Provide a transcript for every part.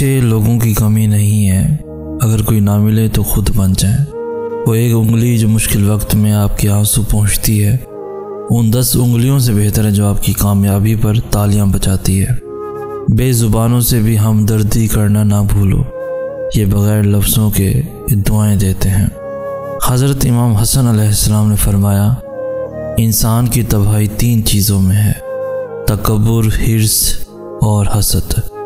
अच्छे लोगों की कमी नहीं है। अगर कोई ना मिले तो खुद बन जाए। वो एक उंगली जो मुश्किल वक्त में आपके आँसू पहुँचती है। उन दस उंगलियों से बेहतर है जो आपकी कामयाबी पर तालियाँ बजाती है। बेजुबानों से भी हमदर्दी करना ना भूलो। ये बग़ैर लफ्ज़ों के दुआएँ देते हैं। हज़रत इमाम हसन अलैहिस्सलाम ने फरमाया, इंसान की तबाही तीन चीज़ों में है। तकबर हिर्स और हसद।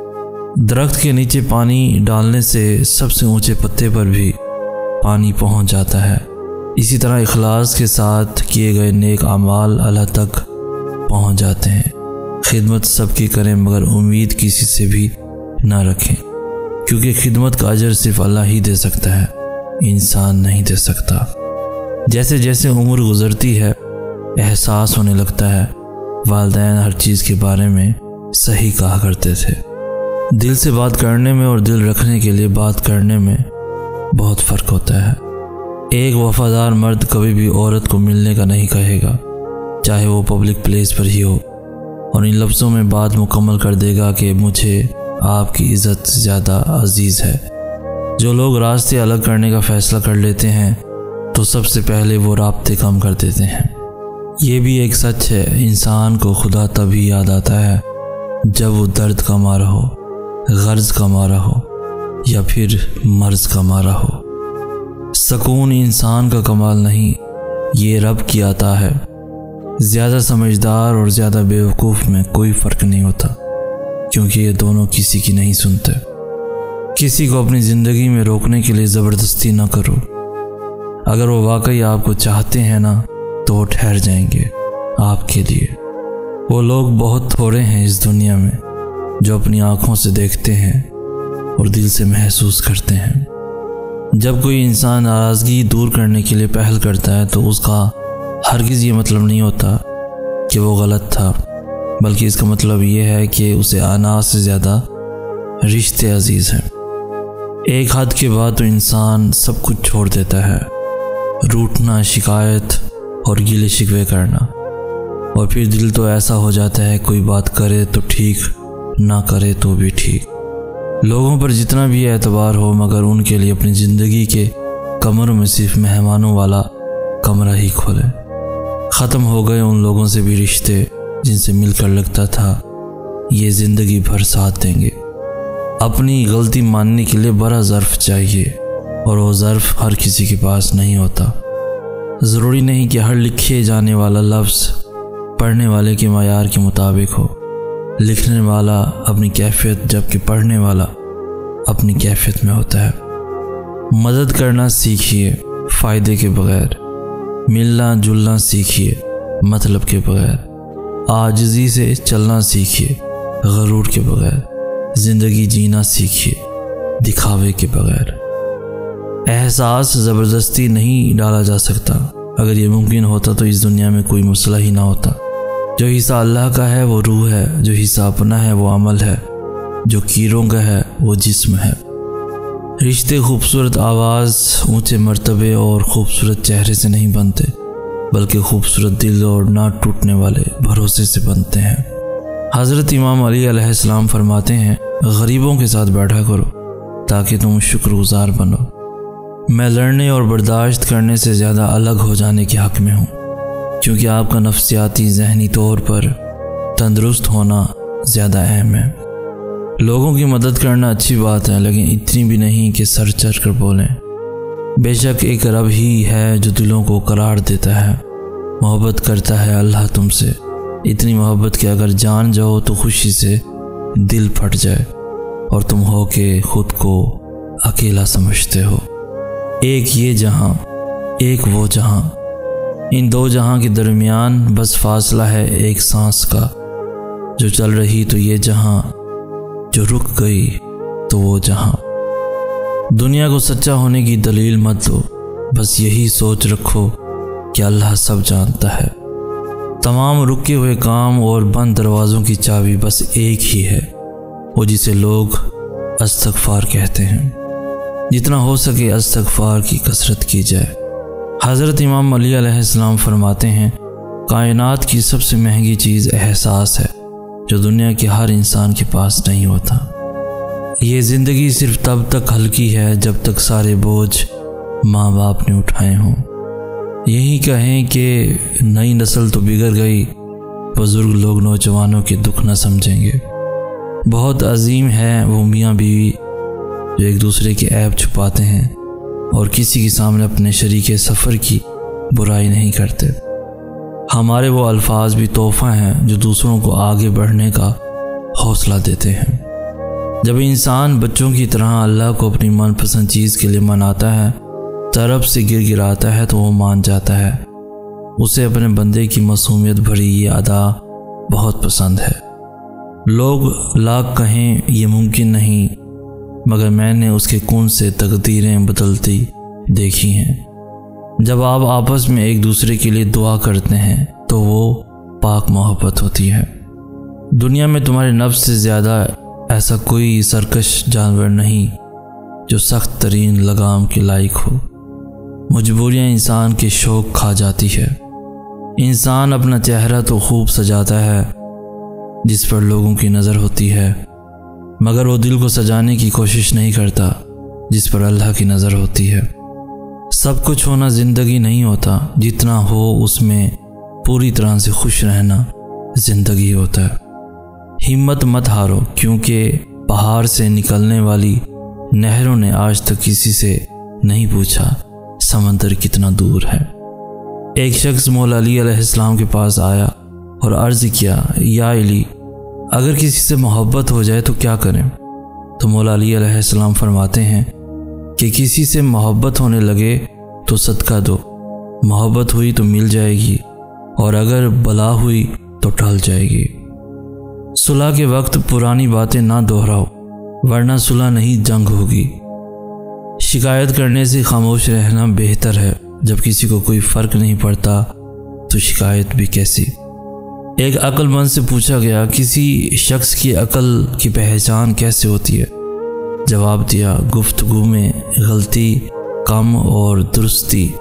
दरख्त के नीचे पानी डालने से सबसे ऊँचे पत्ते पर भी पानी पहुँच जाता है। इसी तरह इखलास के साथ किए गए नेक अमाल अल्लाह तक पहुँच जाते हैं। खिदमत सबकी करें, मगर उम्मीद किसी से भी ना रखें, क्योंकि खिदमत का अजर सिर्फ़ अल्लाह ही दे सकता है, इंसान नहीं दे सकता। जैसे जैसे उम्र गुजरती है, एहसास होने लगता है। वालदेन हर चीज़ के बारे में सही कहा करते थे। दिल से बात करने में और दिल रखने के लिए बात करने में बहुत फ़र्क होता है। एक वफादार मर्द कभी भी औरत को मिलने का नहीं कहेगा, चाहे वो पब्लिक प्लेस पर ही हो। और इन लफ्ज़ों में बात मुकम्मल कर देगा कि मुझे आपकी इज़्ज़त ज़्यादा अज़ीज़ है। जो लोग रास्ते अलग करने का फ़ैसला कर लेते हैं तो सबसे पहले वो रबते कम कर देते हैं। ये भी एक सच है, इंसान को खुदा तभी याद आता है जब वो दर्द का मारा हो। गर्ज का मारा हो या फिर मर्ज का मारा हो सकून इंसान का कमाल नहीं, ये रब की आता है। ज़्यादा समझदार और ज़्यादा बेवकूफ़ में कोई फ़र्क नहीं होता, क्योंकि ये दोनों किसी की नहीं सुनते। किसी को अपनी ज़िंदगी में रोकने के लिए ज़बरदस्ती ना करो। अगर वो वाकई आपको चाहते हैं ना तो वो ठहर जाएँगे आपके लिए। वो लोग बहुत थोड़े हैं इस दुनिया में। जो अपनी आँखों से देखते हैं और दिल से महसूस करते हैं। जब कोई इंसान नाराज़गी दूर करने के लिए पहल करता है तो उसका हरगिज़ ये मतलब नहीं होता कि वो गलत था। बल्कि इसका मतलब ये है कि उसे अनाज से ज़्यादा रिश्ते अज़ीज़ हैं। एक हद के बाद तो इंसान सब कुछ छोड़ देता है। रूठना, शिकायत और गिले शिकवे करना। और फिर दिल तो ऐसा हो जाता है, कोई बात करे तो ठीक ना करे तो भी ठीक। लोगों पर जितना भी एतबार हो, मगर उनके लिए अपनी ज़िंदगी के कमरों में सिर्फ़ मेहमानों वाला कमरा ही खोले। ख़त्म हो गए उन लोगों से भी रिश्ते, जिनसे मिलकर लगता था, ये ज़िंदगी भर साथ देंगे। अपनी गलती मानने के लिए बड़ा ज़र्फ चाहिए, और वो ज़र्फ हर किसी के पास नहीं होता। ज़रूरी नहीं कि हर लिखे जाने वाला लफ्ज़ पढ़ने वाले के मैार के मुताबिक हो। लिखने वाला अपनी कैफियत जबकि पढ़ने वाला अपनी कैफियत में होता है। मदद करना सीखिए फ़ायदे के बगैर, मिलना जुलना सीखिए मतलब के बगैर, आजजी से चलना सीखिए गरूर के बगैर, ज़िंदगी जीना सीखिए दिखावे के बगैर। एहसास ज़बरदस्ती नहीं डाला जा सकता। अगर ये मुमकिन होता तो इस दुनिया में कोई मसला ही ना होता। जो हिस्सा अल्लाह का है, वो रूह है, जो हिस्सा अपना है, वो अमल है। जो कीरों का है, वो जिस्म है। रिश्ते खूबसूरत आवाज़ ऊँचे मर्तबे और ख़ूबसूरत चेहरे से नहीं बनते, बल्कि खूबसूरत दिल और ना टूटने वाले भरोसे से बनते हैं। हज़रत इमाम अली अलैहिस्सलाम फरमाते हैं, गरीबों के साथ बैठा करो, ताकि तुम शुक्रगुजार बनो। मैं लड़ने और बर्दाश्त करने से ज़्यादा अलग हो जाने के हक़ में हूँ। क्योंकि आपका नफसियाती जहनी तौर पर तंदुरुस्त होना ज़्यादा अहम है। लोगों की मदद करना अच्छी बात है, लेकिन इतनी भी नहीं कि सर चढ़ कर बोलें। बेशक एक रब ही है जो दिलों को करार देता है, मोहब्बत करता है अल्लाह तुमसे। इतनी मोहब्बत कि अगर जान जाओ तो खुशी से दिल फट जाए, और तुम हो के खुद को अकेला समझते हो। एक ये जहाँ, एक वो जहाँ इन दो जहाँ के दरमियान बस फासला है एक सांस का। जो चल रही तो ये जहाँ, जो रुक गई तो वो जहाँ। दुनिया को सच्चा होने की दलील मत दो। बस यही सोच रखो कि अल्लाह सब जानता है। तमाम रुके हुए काम और बंद दरवाज़ों की चाबी बस एक ही है, वो जिसे लोग अस्तगफार कहते हैं। जितना हो सके अस्तगफार की कसरत की जाए। हज़रत इमाम अली अलैहिस्सलाम फरमाते हैं, कायनात की सबसे महँगी चीज़ एहसास है, जो दुनिया के हर इंसान के पास नहीं होता। ये ज़िंदगी सिर्फ़ तब तक हल्की है, जब तक सारे बोझ माँ बाप ने उठाए हों। यही कहें कि नई नस्ल तो बिगड़ गई, बुज़ुर्ग लोग नौजवानों के दुख न समझेंगे। बहुत अजीम है वो मियाँ बीवी, जो एक दूसरे के ऐब छुपाते हैं। और किसी के सामने अपने शरीक सफ़र की बुराई नहीं करते। हमारे वो अल्फाज भी तोहफ़ा हैं जो दूसरों को आगे बढ़ने का हौसला देते हैं। जब इंसान बच्चों की तरह अल्लाह को अपनी मनपसंद चीज़ के लिए मनाता है, तरफ़ से गिर गिराता है तो वो मान जाता है। उसे अपने बंदे की मासूमियत भरी ये अदा बहुत पसंद है। लोग लाख कहें, ये मुमकिन नहीं मगर मैंने उसके कौन से तकदीरें बदलती देखी हैं। जब आप आपस में एक दूसरे के लिए दुआ करते हैं तो वो पाक मोहब्बत होती है। दुनिया में तुम्हारे नफ्स से ज़्यादा ऐसा कोई सरकश जानवर नहीं जो सख्त तरीन लगाम के लायक हो। मजबूरियाँ इंसान के शौक खा जाती है। इंसान अपना चेहरा तो खूब सजाता है, जिस पर लोगों की नज़र होती है। मगर वो दिल को सजाने की कोशिश नहीं करता, जिस पर अल्लाह की नज़र होती है। सब कुछ होना ज़िंदगी नहीं होता, जितना हो उसमें पूरी तरह से खुश रहना ज़िंदगी होता है। हिम्मत मत हारो, क्योंकि पहाड़ से निकलने वाली नहरों ने आज तक किसी से नहीं पूछा, समंदर कितना दूर है। एक शख्स मौला अली के पास आया और अर्ज़ किया, या अली अगर किसी से मोहब्बत हो जाए तो क्या करें? तो मौला अली अलैहिस्सलाम फरमाते हैं कि किसी से मोहब्बत होने लगे तो सदका दो। मोहब्बत हुई तो मिल जाएगी और अगर बला हुई तो टल जाएगी। सुलह के वक्त पुरानी बातें ना दोहराओ, वरना सुलह नहीं जंग होगी। शिकायत करने से खामोश रहना बेहतर है। जब किसी को कोई फ़र्क नहीं पड़ता तो शिकायत भी कैसी? एक अक्लमंद से पूछा गया, किसी शख्स की अकल की पहचान कैसे होती है? जवाब दिया, गुफ्तगु में गलती, कम और दुरुस्ती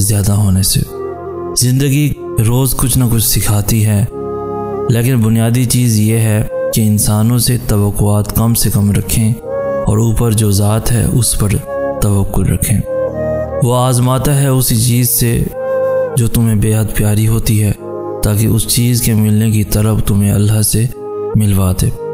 ज़्यादा होने से। ज़िंदगी रोज़ कुछ ना कुछ सिखाती है, लेकिन बुनियादी चीज़ यह है कि इंसानों से तो कम से कम रखें और ऊपर जो ज़ात है, उस पर तवक्ल रखें। वो आजमाता है उसी चीज़ से जो तुम्हें बेहद प्यारी होती है। ताकि उस चीज़ के मिलने की तरफ़ तुम्हें अल्लाह से मिलवा दे।